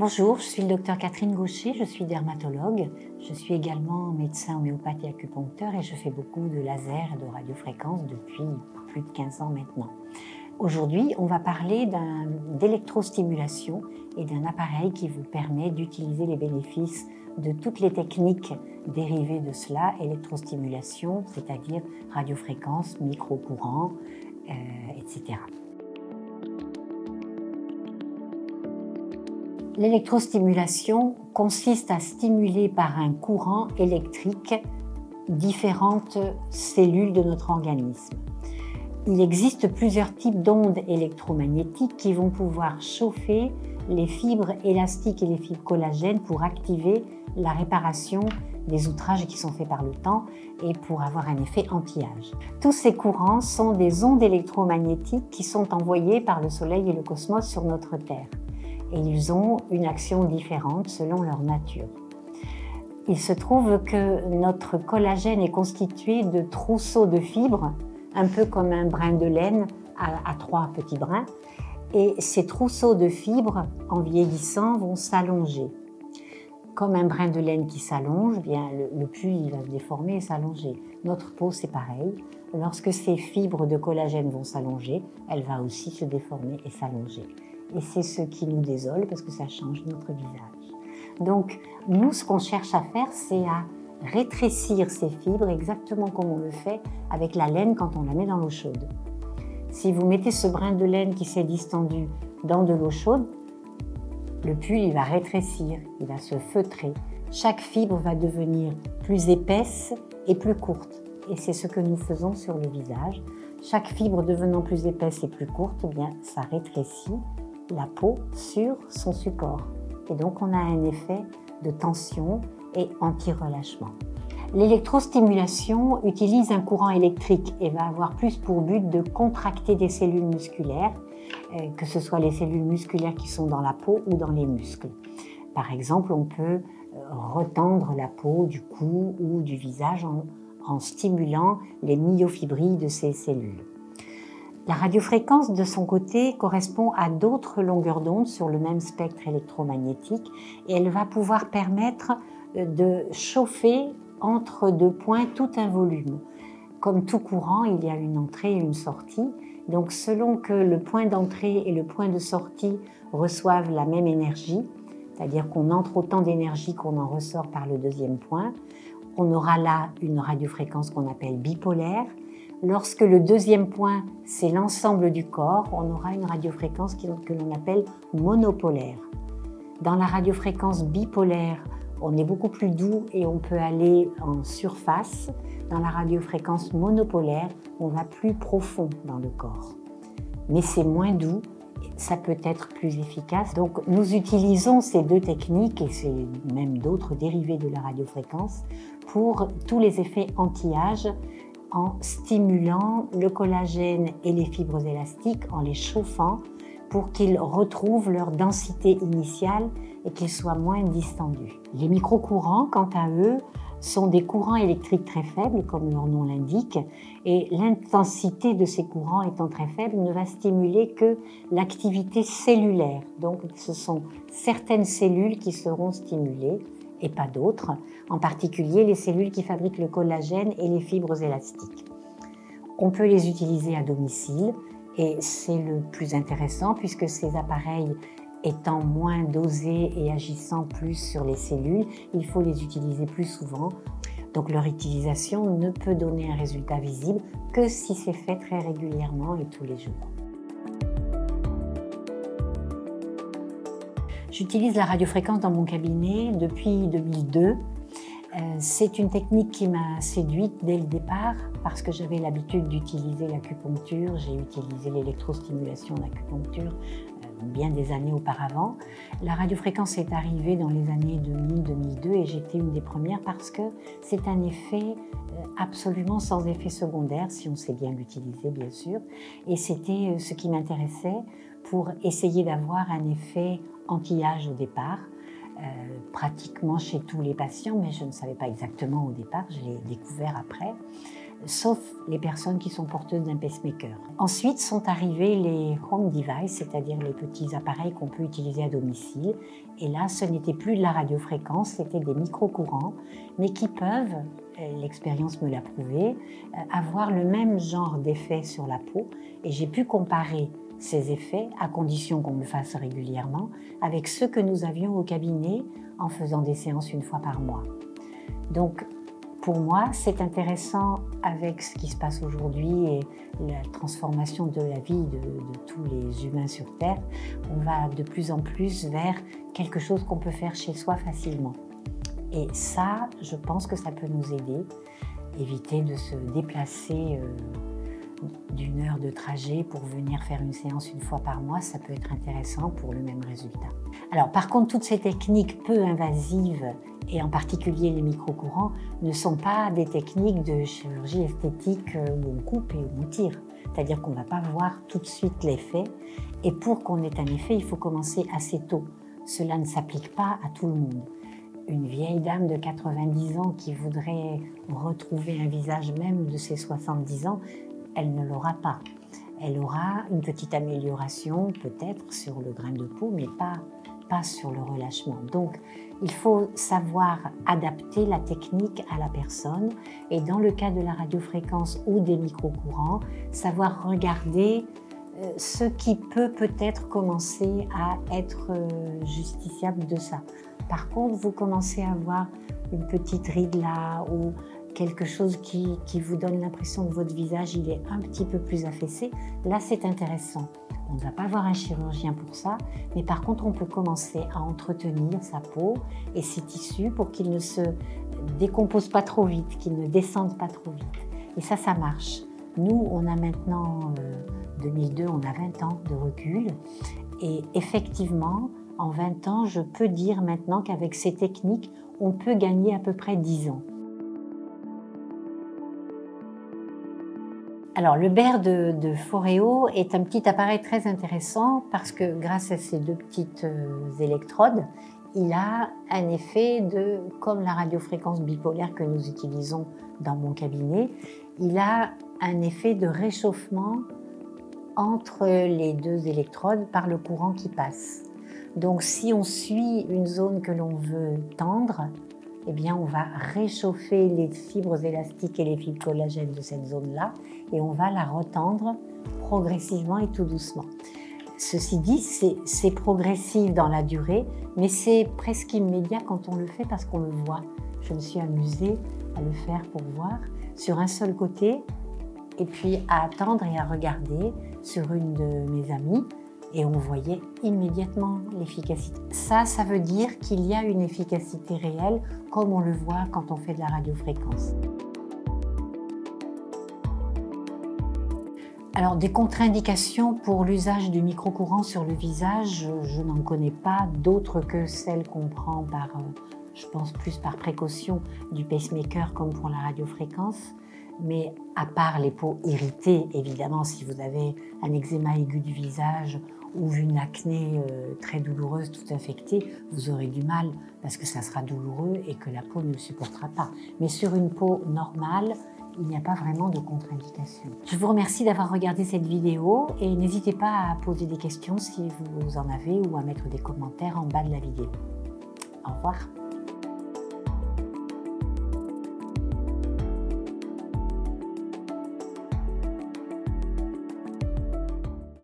Bonjour, je suis le docteur Catherine Gaucher, je suis dermatologue. Je suis également médecin homéopathe et acupuncteur et je fais beaucoup de laser et de radiofréquence depuis plus de 15 ans maintenant. Aujourd'hui, on va parler d'électrostimulation et d'un appareil qui vous permet d'utiliser les bénéfices de toutes les techniques dérivées de cela, électrostimulation, c'est-à-dire radiofréquence, micro-courant, euh, etc. L'électrostimulation consiste à stimuler par un courant électrique différentes cellules de notre organisme. Il existe plusieurs types d'ondes électromagnétiques qui vont pouvoir chauffer les fibres élastiques et les fibres collagènes pour activer la réparation des outrages qui sont faits par le temps et pour avoir un effet anti-âge. Tous ces courants sont des ondes électromagnétiques qui sont envoyées par le Soleil et le cosmos sur notre Terre et ils ont une action différente selon leur nature. Il se trouve que notre collagène est constitué de trousseaux de fibres, un peu comme un brin de laine à, trois petits brins, et ces trousseaux de fibres, en vieillissant, vont s'allonger. Comme un brin de laine qui s'allonge, bien le, le pull va se déformer et s'allonger. Notre peau, c'est pareil. Lorsque ces fibres de collagène vont s'allonger, elle va aussi se déformer et s'allonger et c'est ce qui nous désole parce que ça change notre visage. Donc, nous, ce qu'on cherche à faire, c'est à rétrécir ces fibres exactement comme on le fait avec la laine quand on la met dans l'eau chaude. Si vous mettez ce brin de laine qui s'est distendu dans de l'eau chaude, le pull il va rétrécir, il va se feutrer. Chaque fibre va devenir plus épaisse et plus courte. Et c'est ce que nous faisons sur le visage. Chaque fibre devenant plus épaisse et plus courte, eh bien, ça rétrécit la peau sur son support. Et donc on a un effet de tension et anti-relâchement. L'électrostimulation utilise un courant électrique et va avoir plus pour but de contracter des cellules musculaires, euh, que ce soit les cellules musculaires qui sont dans la peau ou dans les muscles. Par exemple, on peut euh, retendre la peau du cou ou du visage en, en stimulant les myofibrilles de ces cellules. La radiofréquence, de son côté, correspond à d'autres longueurs d'onde sur le même spectre électromagnétique et elle va pouvoir permettre euh, de chauffer entre deux points tout un volume. Comme tout courant, il y a une entrée et une sortie. Donc selon que le point d'entrée et le point de sortie reçoivent la même énergie, c'est-à-dire qu'on entre autant d'énergie qu'on en ressort par le deuxième point, on aura là une radiofréquence qu'on appelle bipolaire Lorsque le deuxième point, c'est l'ensemble du corps, on aura une radiofréquence que l'on appelle monopolaire. Dans la radiofréquence bipolaire, on est beaucoup plus doux et on peut aller en surface. Dans la radiofréquence monopolaire, on va plus profond dans le corps. Mais c'est moins doux, ça peut être plus efficace. Donc nous utilisons ces deux techniques et même d'autres dérivés de la radiofréquence pour tous les effets anti-âge en stimulant le collagène et les fibres élastiques, en les chauffant pour qu'ils retrouvent leur densité initiale et qu'ils soient moins distendus. Les microcourants, quant à eux, sont des courants électriques très faibles, comme leur nom l'indique, et l'intensité de ces courants étant très faible ne va stimuler que l'activité cellulaire. Donc ce sont certaines cellules qui seront stimulées et pas d'autres, en particulier les cellules qui fabriquent le collagène et les fibres élastiques. On peut les utiliser à domicile et c'est le plus intéressant puisque ces appareils étant moins dosés et agissant plus sur les cellules, il faut les utiliser plus souvent. Donc leur utilisation ne peut donner un résultat visible que si c'est fait très régulièrement et tous les jours. J'utilise la radiofréquence dans mon cabinet depuis 2002. Euh, c'est une technique qui m'a séduite dès le départ parce que j'avais l'habitude d'utiliser l'acupuncture. J'ai utilisé l'électrostimulation d'acupuncture euh, bien des années auparavant. La radiofréquence est arrivée dans les années 2000-2002 et j'étais une des premières parce que c'est un effet euh, absolument sans effet secondaire, si on sait bien l'utiliser bien sûr. Et c'était ce qui m'intéressait pour essayer d'avoir un effet anti-âge au départ, euh, pratiquement chez tous les patients, mais je ne savais pas exactement au départ, je l'ai découvert après. sauf les personnes qui sont porteuses d'un pacemaker. Ensuite sont arrivés les home devices, c'est-à-dire les petits appareils qu'on peut utiliser à domicile. Et là, ce n'était plus de la radiofréquence, c'était des micro-courants, mais qui peuvent, euh, l'expérience me l'a prouvé, euh, avoir le même genre d'effet sur la peau. Et j'ai pu comparer ces effets, à condition qu'on le fasse régulièrement, avec ceux que nous avions au cabinet en faisant des séances une fois par mois. Donc, pour moi, c'est intéressant avec ce qui se passe aujourd'hui et la transformation de la vie de, de, tous les humains sur Terre. On va de plus en plus vers quelque chose qu'on peut faire chez soi facilement. Et ça, je pense que ça peut nous aider, éviter de se déplacer. Euh, d'une heure de trajet pour venir faire une séance une fois par mois, ça peut être intéressant pour le même résultat. Alors par contre, toutes ces techniques peu invasives, et en particulier les micro-courants, ne sont pas des techniques de chirurgie esthétique euh, où on coupe et où on tire. C'est-à-dire qu'on ne va pas voir tout de suite l'effet. Et pour qu'on ait un effet, il faut commencer assez tôt. Cela ne s'applique pas à tout le monde une vieille dame de 90 ans qui voudrait retrouver un visage même de ses 70 ans, elle ne l'aura pas. Elle aura une petite amélioration peut-être sur le grain de peau, mais pas, pas sur le relâchement. Donc, il faut savoir adapter la technique à la personne et dans le cas de la radiofréquence ou des micro-courants, savoir regarder euh, ce qui peut peut-être commencer à être euh, justiciable de ça. Par contre, vous commencez à avoir une petite ride là ou quelque chose qui, vous donne l'impression que votre visage il est un petit peu plus affaissé, là c'est intéressant. On ne va pas voir un chirurgien pour ça, mais par contre on peut commencer à entretenir sa peau et ses tissus pour qu'ils ne se décomposent pas trop vite, qu'ils ne descendent pas trop vite. Et ça, ça marche. Nous, on a maintenant, 2002, euh, on a 20 ans de recul. Et effectivement, en 20 ans, je peux dire maintenant qu'avec ces techniques, on peut gagner à peu près 10 ans. Alors, le BER de, de, Foreo est un petit appareil très intéressant parce que grâce à ces deux petites euh, électrodes, il a un effet de, comme la radiofréquence bipolaire que nous utilisons dans mon cabinet, il a un effet de réchauffement entre les deux électrodes par le courant qui passe. Donc si on suit une zone que l'on veut tendre, eh bien, on va réchauffer les fibres élastiques et les fibres collagènes de cette zone-là et on va la retendre progressivement et tout doucement. Ceci dit, c'est progressif dans la durée, mais c'est presque immédiat quand on le fait parce qu'on le voit. Je me suis amusée à le faire pour voir sur un seul côté et puis à attendre et à regarder sur une de mes amies et on voyait immédiatement l'efficacité. Ça, ça veut dire qu'il y a une efficacité réelle comme on le voit quand on fait de la radiofréquence. Alors, des contre-indications pour l'usage du micro-courant sur le visage, je n'en connais pas d'autres que celles qu'on prend par, euh, je pense plus par précaution du pacemaker comme pour la radiofréquence. Mais à part les peaux irritées, évidemment, si vous avez un eczéma aigu du visage ou une acné euh, très douloureuse, tout infectée, vous aurez du mal parce que ça sera douloureux et que la peau ne le supportera pas. Mais sur une peau normale, il n'y a pas vraiment de contre-indication. Je vous remercie d'avoir regardé cette vidéo et n'hésitez pas à poser des questions si vous en avez ou à mettre des commentaires en bas de la vidéo. Au revoir.